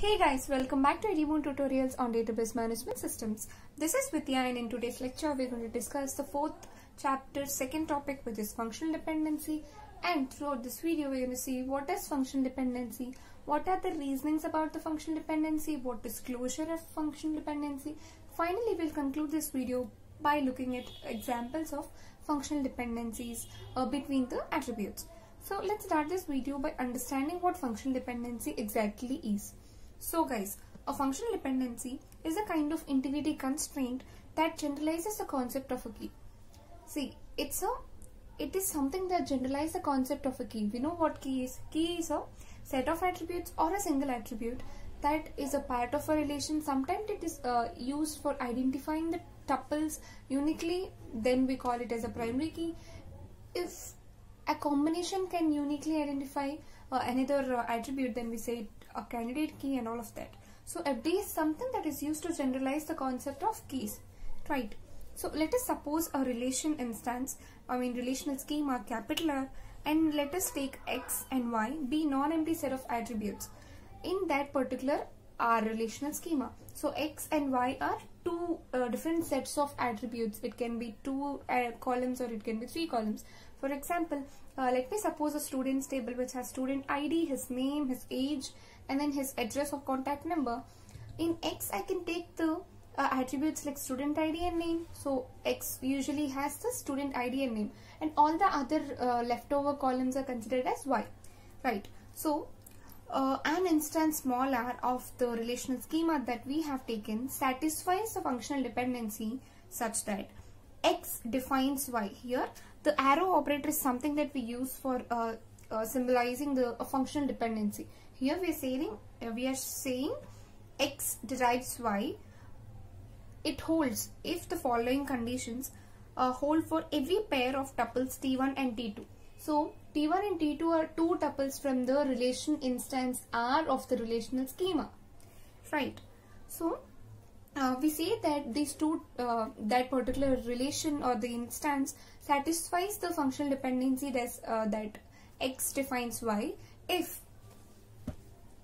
Hey guys, welcome back to EduMoon Tutorials on Database Management Systems. This is Vidya and in today's lecture we're going to discuss the fourth chapter, second topic which is functional dependency and throughout this video we're going to see what is functional dependency, what are the reasonings about the functional dependency, what is closure of functional dependency. Finally we'll conclude this video by looking at examples of functional dependencies uh, between the attributes. So let's start this video by understanding what functional dependency exactly is. So guys, a functional dependency is a kind of integrity constraint that generalizes the concept of a key. See, it's a it is something that generalizes the concept of a key. We know what key is. Key is a set of attributes or a single attribute that is a part of a relation. Sometimes it is uh, used for identifying the tuples uniquely. Then we call it as a primary key. If a combination can uniquely identify uh, another uh, attribute, then we say a candidate key and all of that. So FD is something that is used to generalize the concept of keys, right? So let us suppose a relation instance, I mean relational schema capital R and let us take X and Y be non-empty set of attributes in that particular R relational schema. So X and Y are two uh, different sets of attributes. It can be two uh, columns or it can be three columns. For example, uh, let me suppose a student's table which has student ID, his name, his age and then his address or contact number. In X, I can take the uh, attributes like student ID and name. So X usually has the student ID and name and all the other uh, leftover columns are considered as Y. Right. So uh, an instance small r of the relational schema that we have taken satisfies the functional dependency such that X defines Y. Here the arrow operator is something that we use for uh, uh, symbolizing the functional dependency. Here we are saying uh, we are saying x derives y. It holds if the following conditions uh, hold for every pair of tuples t1 and t2. So t1 and t2 are two tuples from the relation instance R of the relational schema, right? So uh, we say that these two uh, that particular relation or the instance satisfies the functional dependency uh, that x defines y if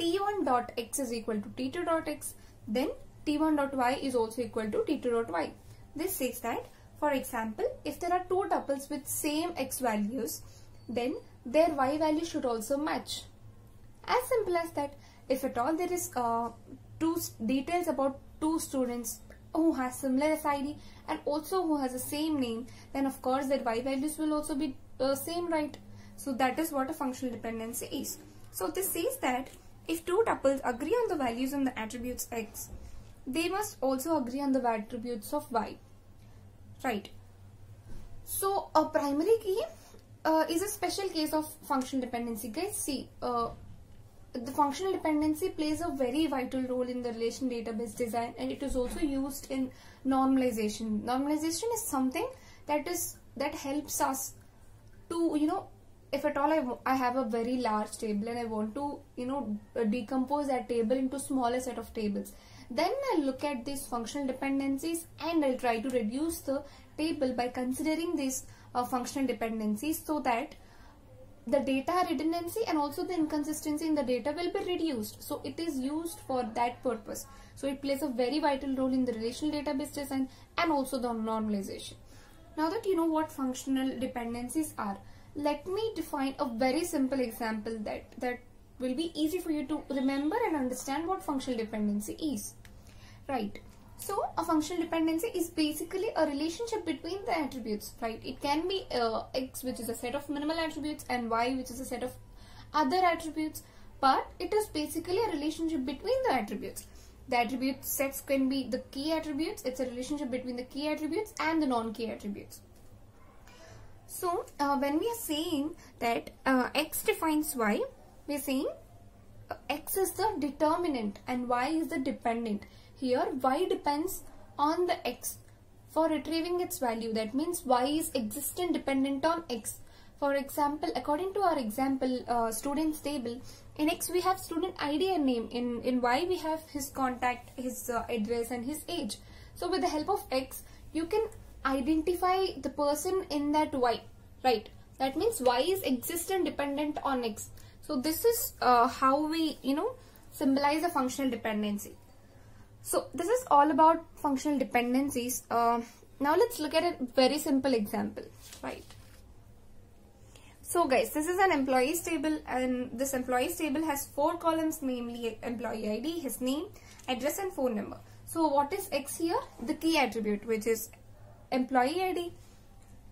t1 dot x is equal to t2 dot x then t1 dot y is also equal to t2 dot y. This says that for example if there are two tuples with same x values then their y value should also match. As simple as that if at all there is uh, two details about two students who has similar SID and also who has the same name then of course their y values will also be uh, same right. So that is what a functional dependency is. So this says that if two tuples agree on the values in the attributes x, they must also agree on the attributes of y. Right. So a primary key uh, is a special case of functional dependency. Guys, see, uh, the functional dependency plays a very vital role in the relation database design and it is also used in normalization. Normalization is something that is that helps us to you know if at all I, I have a very large table and I want to you know decompose that table into smaller set of tables then I'll look at these functional dependencies and I'll try to reduce the table by considering these uh, functional dependencies so that the data redundancy and also the inconsistency in the data will be reduced. So it is used for that purpose. So it plays a very vital role in the relational database design and also the normalization. Now that you know what functional dependencies are, let me define a very simple example that, that will be easy for you to remember and understand what functional dependency is. Right. So a functional dependency is basically a relationship between the attributes, right? It can be uh, x which is a set of minimal attributes and y which is a set of other attributes, but it is basically a relationship between the attributes. The attribute sets can be the key attributes. It's a relationship between the key attributes and the non-key attributes. So uh, when we are saying that uh, x defines y, we are saying uh, x is the determinant and y is the dependent. Here y depends on the x for retrieving its value. That means y is existent dependent on x. For example, according to our example uh, students table, in x we have student ID and name. In, in y we have his contact, his uh, address and his age. So with the help of x, you can identify the person in that y, right? That means y is existent dependent on x. So this is uh, how we, you know, symbolize a functional dependency. So this is all about functional dependencies. Uh, now let's look at a very simple example, right? So guys, this is an employees table and this employees table has four columns namely employee ID, his name, address and phone number. So what is X here? The key attribute which is employee ID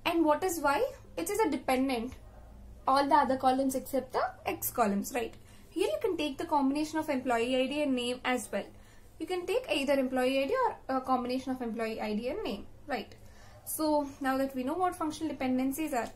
and what is Y? It is a dependent all the other columns except the X columns, right? Here you can take the combination of employee ID and name as well. You can take either employee ID or a combination of employee ID and name, right? So now that we know what functional dependencies are,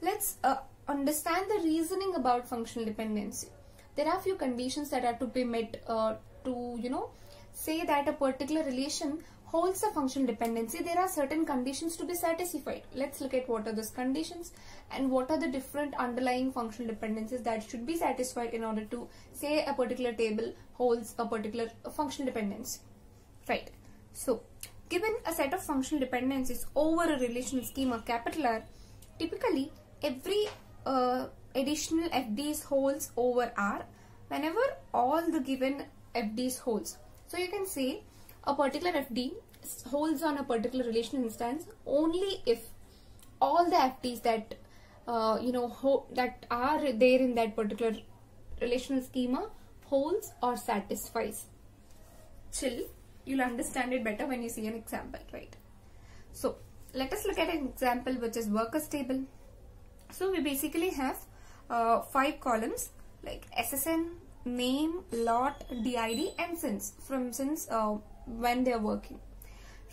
let's uh, understand the reasoning about functional dependency. There are a few conditions that are to be met uh, to, you know, say that a particular relation holds a functional dependency, there are certain conditions to be satisfied. Let's look at what are those conditions and what are the different underlying functional dependencies that should be satisfied in order to say a particular table holds a particular functional dependency. Right. So, given a set of functional dependencies over a relational schema capital R, typically every uh, additional FDs holds over R whenever all the given FDs holds. So you can say a particular FD holds on a particular relational instance only if all the FDs that uh, you know that are there in that particular relational schema holds or satisfies. Chill, you'll understand it better when you see an example, right? So let us look at an example which is workers table. So we basically have uh, five columns like SSN, name, lot, DID and since from since uh, when they are working.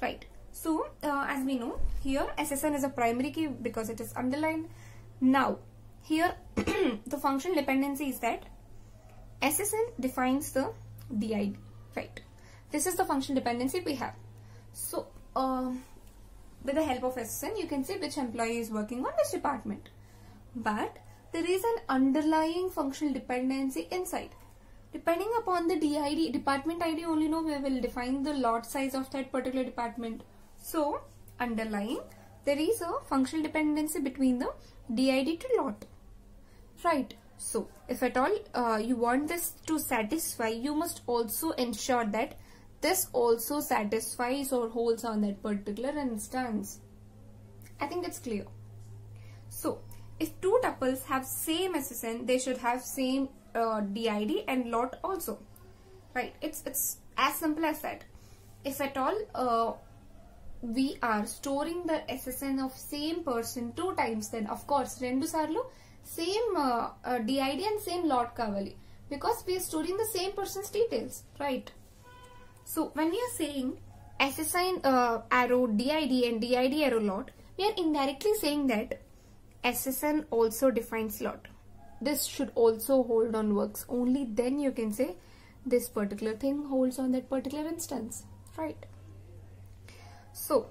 Right. So uh, as we know here SSN is a primary key because it is underlined. Now here the functional dependency is that SSN defines the DID. Right. This is the functional dependency we have. So uh, with the help of SSN you can see which employee is working on which department. But there is an underlying functional dependency inside. Depending upon the DID, department ID only know we will define the lot size of that particular department. So, underlying, there is a functional dependency between the DID to lot. Right. So, if at all uh, you want this to satisfy, you must also ensure that this also satisfies or holds on that particular instance. I think it's clear. So, if two tuples have same SSN, they should have same uh, DID and lot also. Right? It's it's as simple as that. If at all uh, we are storing the SSN of same person two times, then of course rendu sarlu same uh, uh, DID and same lot kavali because we are storing the same person's details, right? So when we are saying SSN uh, arrow DID and DID arrow lot, we are indirectly saying that SSN also defines lot. This should also hold on works. Only then you can say this particular thing holds on that particular instance. Right. So,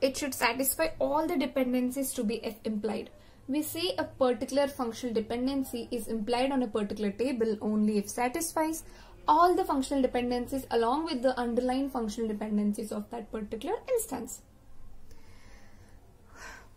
it should satisfy all the dependencies to be implied. We say a particular functional dependency is implied on a particular table only if satisfies all the functional dependencies along with the underlying functional dependencies of that particular instance.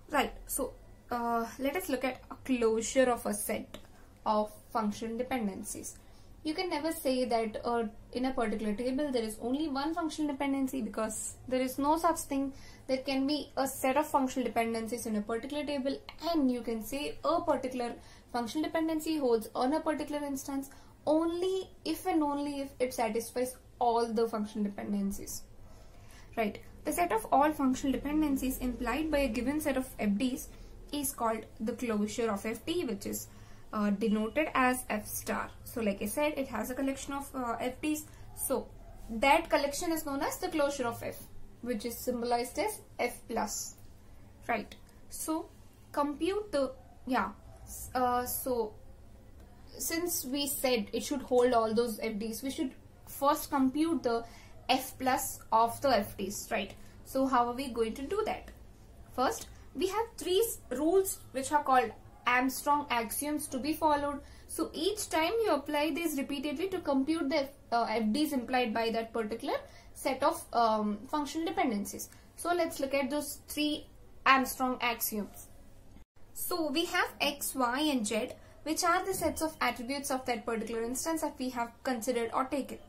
Right. So, uh, let us look at a closure of a set of functional dependencies. You can never say that uh, in a particular table there is only one functional dependency because there is no such thing. There can be a set of functional dependencies in a particular table and you can say a particular functional dependency holds on a particular instance only if and only if it satisfies all the functional dependencies. Right. The set of all functional dependencies implied by a given set of FDs is called the closure of FD which is uh, denoted as F star. So like I said it has a collection of uh, FDs. So that collection is known as the closure of F which is symbolized as F plus. Right. So compute the yeah uh, so since we said it should hold all those FDs we should first compute the F plus of the FDs right. So how are we going to do that? First we have three rules which are called Armstrong axioms to be followed. So each time you apply these repeatedly to compute the uh, FDs implied by that particular set of um, functional dependencies. So let's look at those three Armstrong axioms. So we have X, Y and Z which are the sets of attributes of that particular instance that we have considered or taken.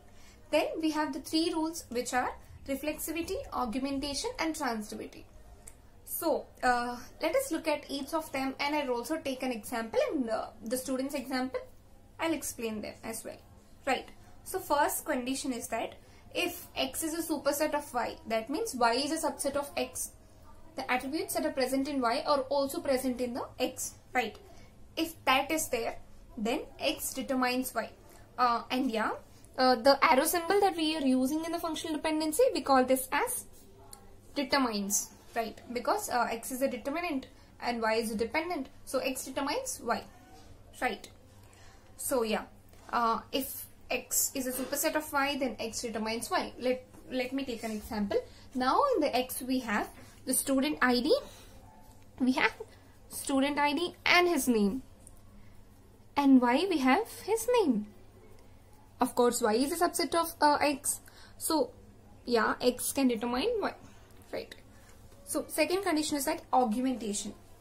Then we have the three rules which are reflexivity, augmentation and transitivity. So uh, let us look at each of them and I'll also take an example in uh, the student's example. I'll explain them as well. Right. So first condition is that if x is a superset of y, that means y is a subset of x. The attributes that are present in y are also present in the x. Right. If that is there, then x determines y. Uh, and yeah, uh, the arrow symbol that we are using in the functional dependency, we call this as determines, right? Because uh, x is a determinant and y is a dependent. So x determines y, right? So yeah, uh, if x is a superset of y, then x determines y. Let, let me take an example. Now in the x we have the student ID, we have student ID and his name. And y we have his name. Of course, y is a subset of uh, x. So, yeah, x can determine y. Right. So, second condition is that augmentation.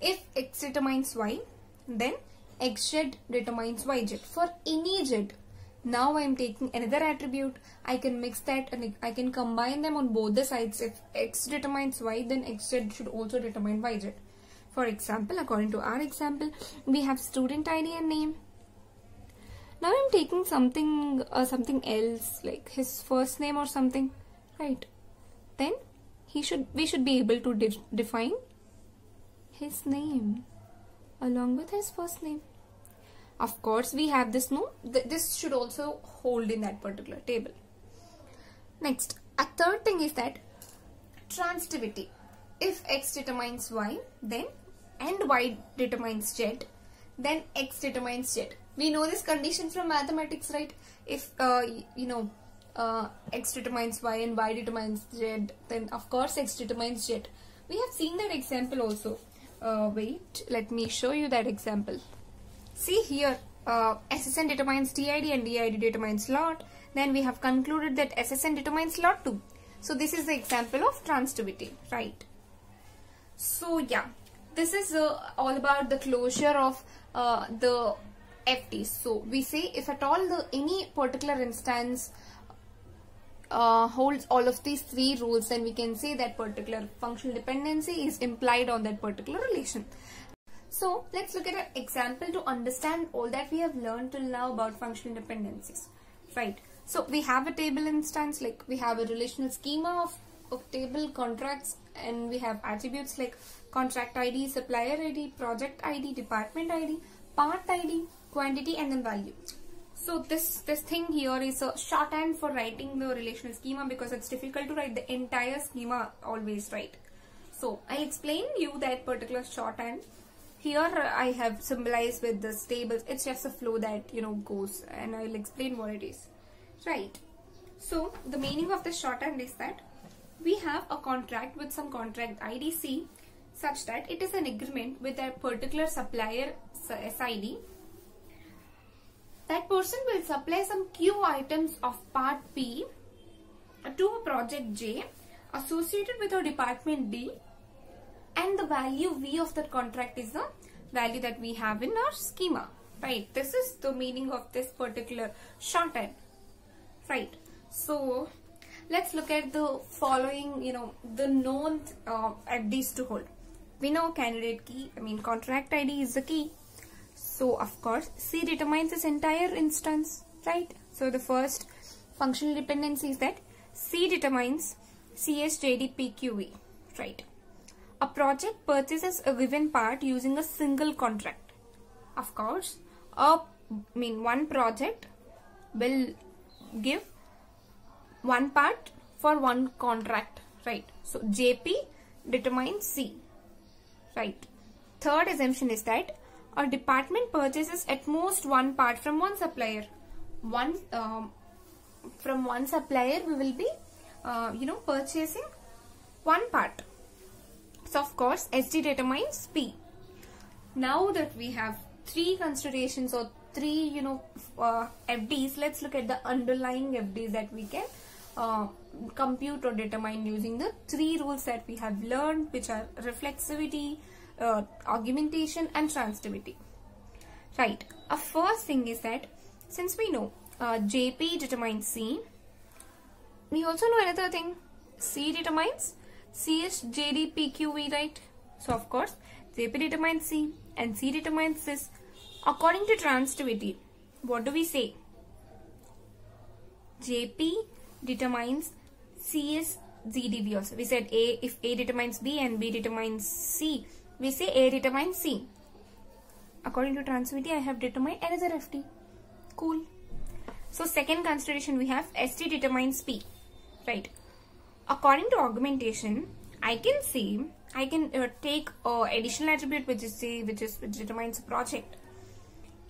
if x determines y, then xz determines yz. For any z, now I am taking another attribute. I can mix that and I can combine them on both the sides. If x determines y, then xz should also determine yz. For example, according to our example, we have student ID and name now I'm taking something uh, something else like his first name or something right then he should we should be able to de define his name along with his first name. Of course we have this no? Th this should also hold in that particular table. Next a third thing is that transitivity if x determines y then and y determines z then x determines z. We know this condition from mathematics, right? If, uh, you know, uh, x determines y and y determines z, then of course x determines z. We have seen that example also. Uh, wait, let me show you that example. See here, uh, SSN determines DID and DID determines lot. Then we have concluded that SSN determines lot too. So this is the example of transitivity, right? So yeah, this is uh, all about the closure of uh, the FD. So we say if at all the any particular instance uh, holds all of these three rules then we can say that particular functional dependency is implied on that particular relation. So let's look at an example to understand all that we have learned till now about functional dependencies. Right. So we have a table instance like we have a relational schema of, of table contracts and we have attributes like contract ID, supplier ID, project ID, department ID, part ID, quantity and then value. So this, this thing here is a shorthand for writing the relational schema because it's difficult to write the entire schema always right. So I explain you that particular shorthand. Here I have symbolized with this tables. It's just a flow that you know goes and I'll explain what it is. Right. So the meaning of the shorthand is that we have a contract with some contract IDC such that it is an agreement with a particular supplier SID person will supply some Q items of part P to project J associated with our department D and the value V of that contract is the value that we have in our schema. Right. This is the meaning of this particular shorthand. Right. So, let's look at the following, you know, the known uh, FDs to hold. We know candidate key, I mean contract ID is the key so of course C determines this entire instance, right? So the first functional dependency is that C determines CSJDPQV, right? A project purchases a given part using a single contract. Of course, a I mean one project will give one part for one contract, right? So JP determines C, right? Third assumption is that a department purchases at most one part from one supplier. One um, from one supplier we will be uh, you know purchasing one part. So of course SD determines P. Now that we have three considerations or three you know uh, FDs, let's look at the underlying FDs that we can uh, compute or determine using the three rules that we have learned which are reflexivity, uh, augmentation and transitivity. Right. A first thing is that since we know uh, JP determines C, we also know another thing. C determines C is JDPQV, right? So of course, JP determines C and C determines this. According to transitivity, what do we say? JP determines C is ZDB also. We said A, if A determines B and B determines C, we say A determines C. According to transitivity, I have determined another FD. Cool. So second consideration we have SD determines P. Right. According to augmentation, I can say I can uh, take uh, additional attribute which is C, which is which determines project.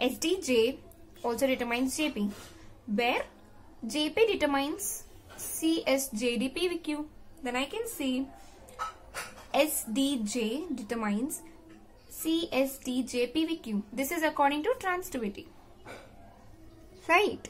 SDJ also determines JP, where JP determines CSJDPVQ. Then I can say SDJ determines CSDJPVQ. This is according to transitivity. Right.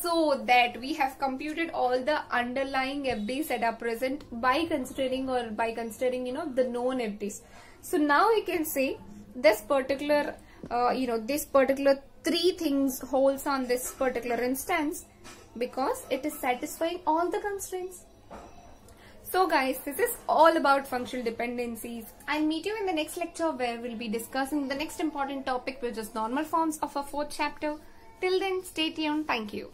So that we have computed all the underlying FDs that are present by considering or by considering, you know, the known FDs. So now we can say this particular, uh, you know, this particular three things holds on this particular instance because it is satisfying all the constraints. So guys, this is all about functional dependencies. I'll meet you in the next lecture where we'll be discussing the next important topic which is normal forms of a fourth chapter. Till then, stay tuned. Thank you.